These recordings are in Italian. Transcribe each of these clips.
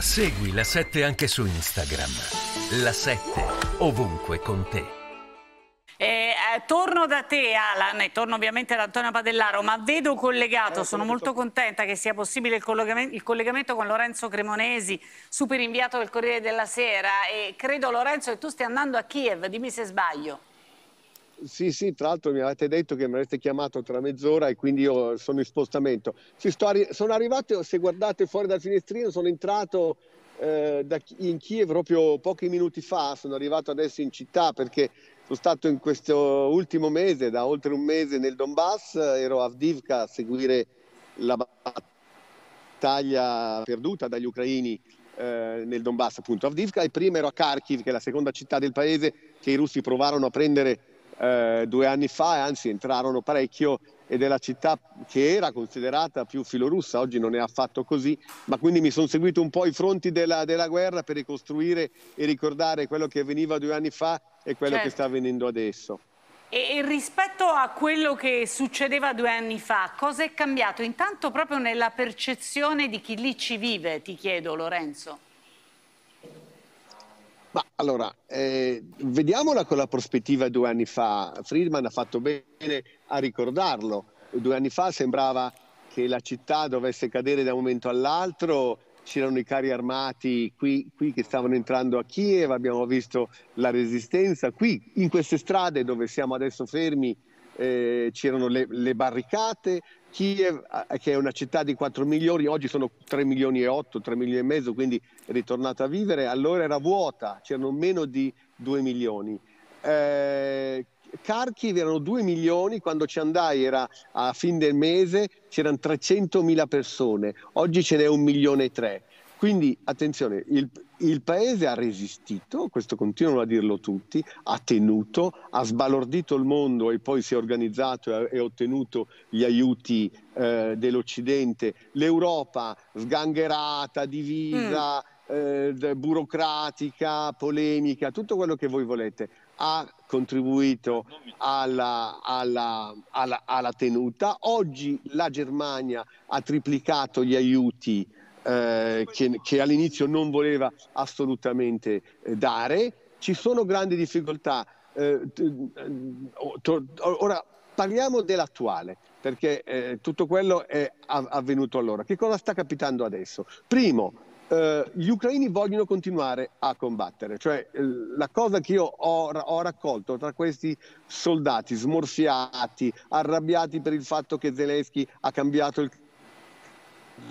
Segui la 7 anche su Instagram. La 7 ovunque con te. Eh, eh, torno da te Alan e torno ovviamente da Antonio Padellaro, ma vedo collegato, sono molto contenta che sia possibile il collegamento, il collegamento, con Lorenzo Cremonesi, super inviato del Corriere della Sera e credo Lorenzo che tu stia andando a Kiev, dimmi se sbaglio. Sì, sì, tra l'altro mi avete detto che mi avreste chiamato tra mezz'ora e quindi io sono in spostamento. Arri sono arrivato, se guardate fuori dal finestrino, sono entrato eh, da, in Kiev proprio pochi minuti fa, sono arrivato adesso in città perché sono stato in questo ultimo mese, da oltre un mese nel Donbass, ero a Avdivka a seguire la battaglia perduta dagli ucraini eh, nel Donbass, appunto Avdivka, e prima ero a Kharkiv, che è la seconda città del paese che i russi provarono a prendere eh, due anni fa anzi entrarono parecchio ed è la città che era considerata più filorussa, oggi non è affatto così, ma quindi mi sono seguito un po' i fronti della, della, guerra per ricostruire e ricordare quello che avveniva due anni fa e quello certo. che sta avvenendo adesso. E rispetto a quello che succedeva due anni fa, cosa è cambiato? Intanto proprio nella percezione di chi lì ci vive, ti chiedo Lorenzo. Ma allora, eh, vediamola con la prospettiva due anni fa. Friedman ha fatto bene a ricordarlo. Due anni fa sembrava che la città dovesse cadere da un momento all'altro, c'erano i carri armati qui, qui, che stavano entrando a Kiev, abbiamo visto la resistenza. Qui, in queste strade dove siamo adesso fermi, eh, c'erano le, le, barricate, Kiev, che è una città di 4 milioni, oggi sono 3 milioni e 8, 3 milioni e mezzo, quindi è ritornata a vivere, allora era vuota, c'erano meno di 2 milioni. Eh, Kharkiv erano 2 milioni, quando ci andai era a fin del mese, c'erano 300 mila persone, oggi ce n'è un milione e tre. Quindi attenzione, il, il, paese ha resistito, questo continuano a dirlo tutti, ha tenuto, ha sbalordito il mondo e poi si è organizzato e ha ottenuto gli aiuti eh, dell'Occidente. L'Europa sgangherata, divisa, mm. eh, burocratica, polemica, tutto quello che voi volete, ha contribuito alla, alla, alla, alla tenuta. Oggi la Germania ha triplicato gli aiuti eh, che, che, all'inizio non voleva assolutamente eh, dare. Ci sono grandi difficoltà. Eh, to, ora parliamo dell'attuale, perché eh, tutto quello è avvenuto allora. Che cosa sta capitando adesso? Primo, gli ucraini vogliono continuare a combattere, cioè la cosa che io ho, ho, raccolto tra questi soldati smorfiati, arrabbiati per il fatto che Zelensky ha cambiato il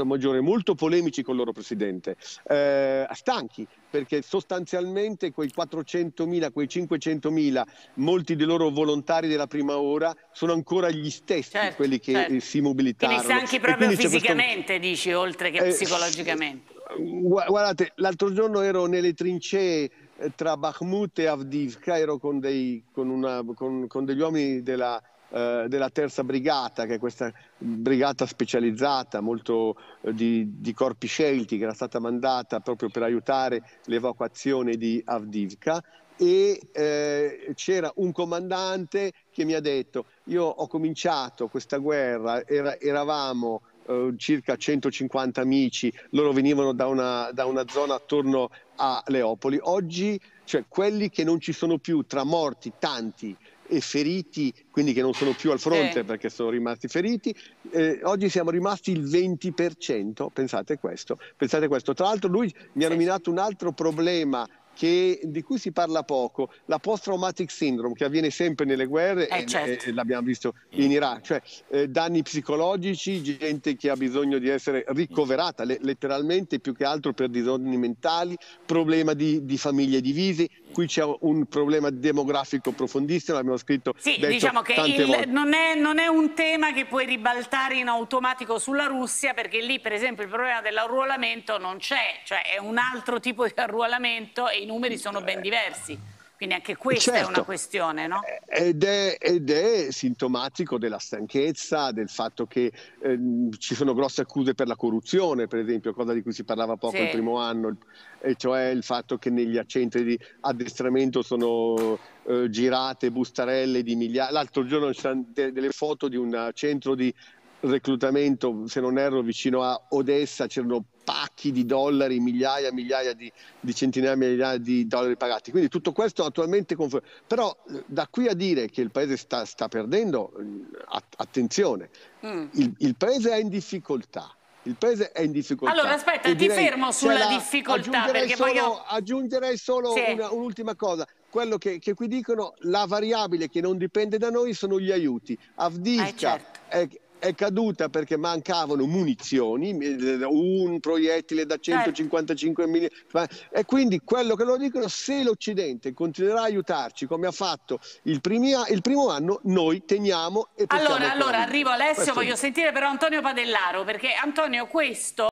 Maggiore, molto polemici con il loro presidente, eh, stanchi perché sostanzialmente quei 400.000, quei 500.000, molti dei loro volontari della prima ora sono ancora gli stessi, certo, quelli che certo. si mobilitarono. Quindi stanchi proprio fisicamente, questo... dici, oltre che eh, psicologicamente. Guardate, l'altro giorno ero nelle trincee eh, tra Bakhmut e Avdivka, ero con, dei, con, una, con, con degli uomini della eh, della terza brigata, che è questa brigata specializzata, molto eh, di, di, corpi scelti, che era stata mandata proprio per aiutare l'evacuazione di Avdivka. E eh, c'era un comandante che mi ha detto: Io ho cominciato questa guerra, era, eravamo eh, circa 150 amici, loro venivano da una, da una zona attorno a Leopoli. Oggi, cioè quelli che non ci sono più, tra morti, tanti, e feriti, quindi che non sono più al fronte eh. perché sono rimasti feriti. Eh, oggi siamo rimasti il 20%, pensate questo, pensate questo. Tra l'altro lui mi ha nominato un altro problema che, di cui si parla poco, la post-traumatic syndrome che avviene sempre nelle guerre, eh, certo. e, l'abbiamo visto in Iraq, cioè eh, danni psicologici, gente che ha bisogno di essere ricoverata le, letteralmente più che altro per disordini mentali, problema di, di famiglie divise, qui c'è un problema demografico profondissimo, l'abbiamo scritto Sì, diciamo che il, non, è, non, è, un tema che puoi ribaltare in automatico sulla Russia perché lì per esempio il problema dell'arruolamento non c'è, cioè è un altro tipo di arruolamento e numeri sono ben diversi. Quindi anche questa certo. è una certo. questione, no? Ed è, ed è, sintomatico della stanchezza, del fatto che eh, ci sono grosse accuse per la corruzione, per esempio, cosa di cui si parlava poco sì. il primo anno, e cioè il fatto che negli centri di addestramento sono eh, girate bustarelle di migliaia. L'altro giorno c'erano delle foto di un centro di reclutamento, se non erro, vicino a Odessa, c'erano pacchi di dollari, migliaia e migliaia di, di centinaia di migliaia di dollari pagati. Quindi tutto questo attualmente conferma. Però eh, da qui a dire che il paese sta, sta perdendo, attenzione, mm. il, il paese è in difficoltà il paese è in difficoltà. Allora aspetta, ti fermo sulla difficoltà. Aggiungerei solo, voglio... aggiungerei solo sì. una, un'ultima cosa. Quello che, che, qui dicono, la variabile che non dipende da noi sono gli aiuti. Avdivka eh, certo. è, è caduta perché mancavano munizioni, un proiettile da 155 mm e quindi quello che loro dicono, se l'Occidente continuerà a aiutarci come ha fatto il, primi, il primo anno, noi teniamo e Allora, allora arrivo Alessio, Questo voglio sentire però Antonio Padellaro perché Antonio questo